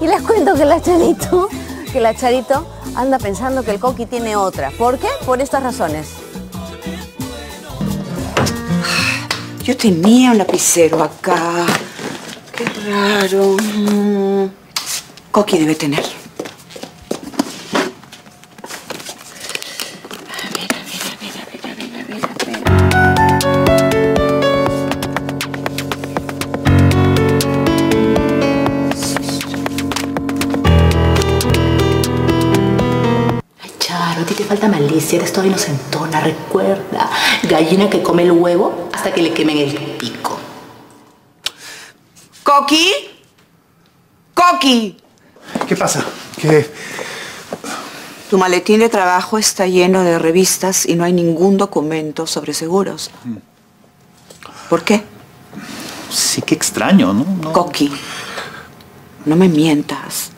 Y les cuento que la Charito, que la Charito anda pensando que el Coqui tiene otra. ¿Por qué? Por estas razones. Yo tenía un lapicero acá. Qué raro. Mm. Coqui debe tener. Falta malicia, eres toda inocentona, recuerda. Gallina que come el huevo hasta que le quemen el pico. ¿Coqui? ¡Coqui! ¿Qué pasa? ¿Qué? Tu maletín de trabajo está lleno de revistas y no hay ningún documento sobre seguros. ¿Por qué? Sí, qué extraño, ¿no? No. Coqui, no me mientas.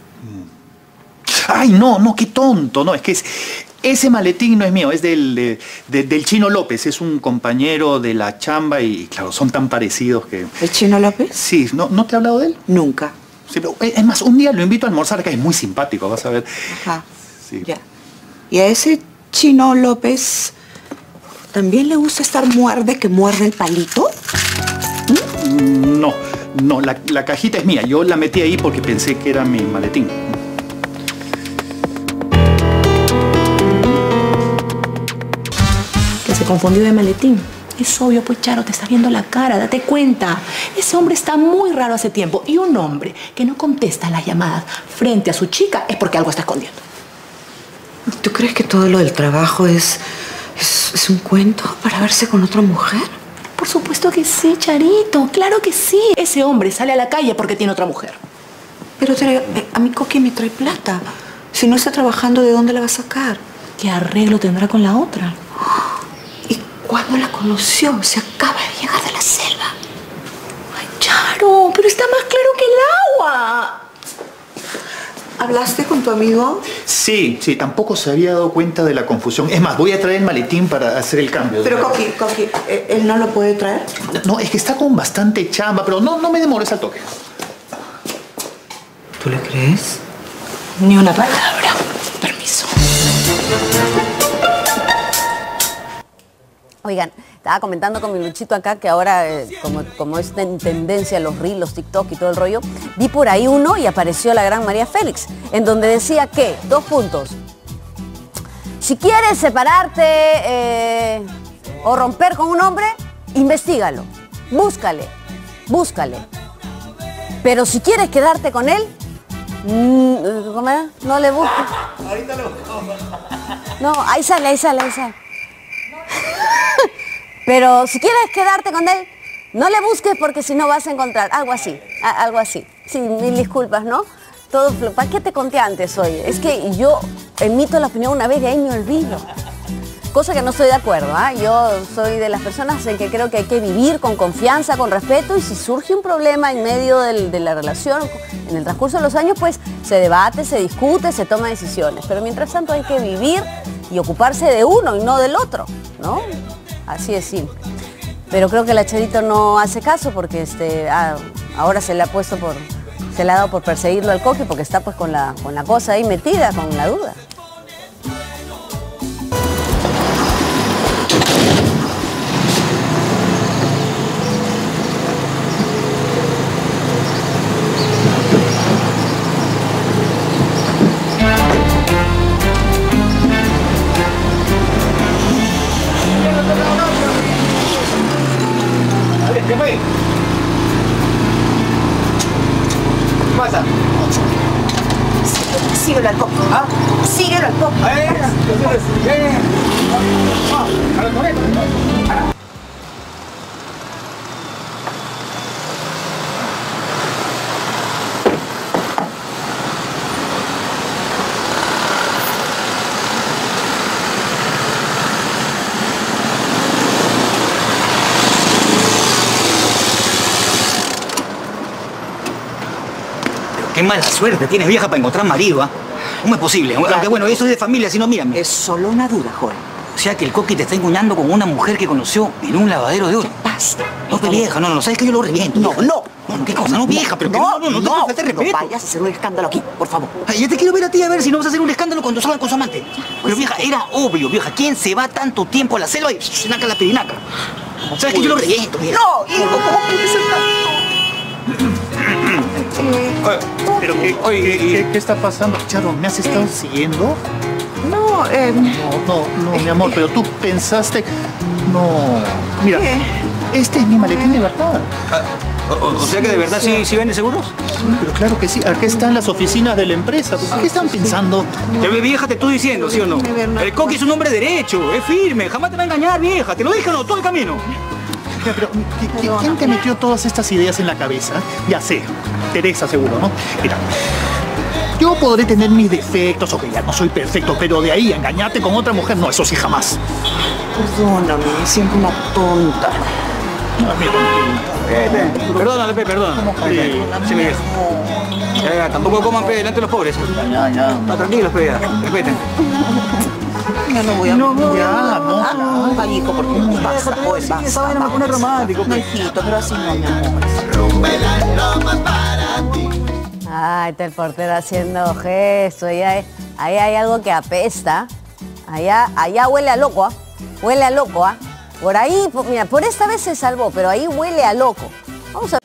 Ay, no, no, qué tonto. No, es que es- ese maletín no es mío, es del, de- de- del Chino López. Es un compañero de la chamba y, claro, son tan parecidos que... ¿El Chino López? Sí, ¿no, ¿no te he hablado de él? Nunca. Sí, pero, eh, es más, un día lo invito a almorzar, que es muy simpático, vas a ver. Ajá. Sí. Ya. ¿Y a ese Chino López también le gusta estar muerde que muerde el palito? No, no, la, la cajita es mía. Yo la metí ahí porque pensé que era mi maletín. Confundió de maletín. Es obvio, pues Charo, te está viendo la cara, date cuenta. Ese hombre está muy raro hace tiempo. Y un hombre que no contesta las llamadas frente a su chica es porque algo está escondiendo. ¿Tú crees que todo lo del trabajo es, es, es un cuento para verse con otra mujer? Por supuesto que sí, Charito, claro que sí. Ese hombre sale a la calle porque tiene otra mujer. Pero trae- eh, a mi Coqui me trae plata. Si no está trabajando, ¿de dónde la va a sacar? ¿Qué arreglo tendrá con la otra? ¿Y cuándo la conoció? Se acaba de llegar de la selva. Ay, Charo, pero está más claro que el agua. ¿Hablaste con tu amigo? Sí, sí, tampoco se había dado cuenta de la confusión. Es más, voy a traer el maletín para hacer el cambio. Pero Coqui, Coqui, ¿eh, ¿él no lo puede traer? No, es que está con bastante chamba, pero no, no me demores al toque. ¿Tú le crees? Ni una palabra. Oigan, estaba comentando con mi Luchito acá que ahora, eh, como, como es en tendencia los reels, los TikTok y todo el rollo, vi por ahí uno y apareció la gran María Félix, en donde decía que, dos puntos, si quieres separarte eh, o romper con un hombre, investigalo, búscale, búscale. Pero si quieres quedarte con él, mm, ¿cómo era? No le busques. No, ahí sale, ahí sale, ahí sale. Pero si quieres quedarte con él, no le busques porque si no vas a encontrar algo así, algo así. Sí, mil disculpas, ¿no? Todo, ¿para qué te conté antes hoy? Es que yo emito la opinión una vez y ahí me olvido. Cosa que no estoy de acuerdo, ¿ah? Yo soy de las personas en que creo que hay que vivir con confianza, con respeto y si surge un problema en medio de la relación, en el transcurso de los años, pues se debate, se discute, se toma decisiones. Pero mientras tanto hay que vivir y ocuparse de uno y no del otro, ¿no? Así es simple. Pero creo que la Charito no hace caso porque este, ah, ahora se le ha puesto por, se le ha dado por perseguirlo al coque porque está pues con la, con la cosa ahí metida, con la duda. Pasa? Síguelo al coco. ¿Ah? Síguelo al coco. Qué mala suerte tienes vieja para encontrar marido, ¿ah? ¿Cómo es posible? Aunque bueno, eso es de familia, si no, mírame. Es solo una duda, joven. O sea que el coqui te está engañando con una mujer que conoció en un lavadero de oro. Basta. No, pero vieja, no, no, sabes que yo lo reviento. No, no. No, ¿Qué cosa? No, vieja, pero que no, no, no, no, te falta respeto. vayas a hacer un escándalo aquí, por favor. Ay, ya te quiero ver a ti a ver si no vas a hacer un escándalo cuando salgan con su amante. Pero vieja, era obvio, vieja. ¿Quién se va tanto tiempo a la selva y se naca la pirinaca? ¿Sabes que yo lo reviento, vieja? No, hijo, ¿cómo puedes ser ¿Pero qué, Oye, qué- y- qué- qué está pasando? Charo, ¿me has estado siguiendo? No, eh, No, no, no, mi amor, pero tú pensaste... No, mira, ¿Qué? este es mi maletín de verdad. O, sea que de verdad sí, sí vende seguros. Pero claro que sí, aquí están las oficinas de la empresa. ¿Qué están pensando? Ya ve, vieja, te estoy diciendo, ¿sí o no? El coqui es un hombre derecho, es firme, jamás te va a engañar, vieja. Te lo dije, no, todo el camino. Ya, pero ¿qui- qui- ¿quién te metió todas estas ideas en la cabeza? Ya sé, Teresa seguro, ¿no? Mira, yo podré tener mis defectos, o que ya no soy perfecto, pero de ahí a engañarte con otra mujer, no, eso sí jamás. perdóname, siempre una tonta. Perdónale, pe, perdóname. Sí. Sí, mi vieja. Ya, ya, tampoco coman pe delante de los pobres. Ya, ya. No, tranquilos, pe, ya. Respeten. Ya no voy a... No, no, ya, no, Ah, ay, hijo, porque basta, pues, basta, esa vaina me pone romántico, No, pues. hijito, pero así no, mi amor. Ay, está el portero haciendo gestos. Ahí hay, ahí hay algo que apesta. Allá, allá huele a loco, ¿ah? Huele a loco, ¿ah? Por ahí, por- mira, por esta vez se salvó, pero ahí huele a loco. Vamos a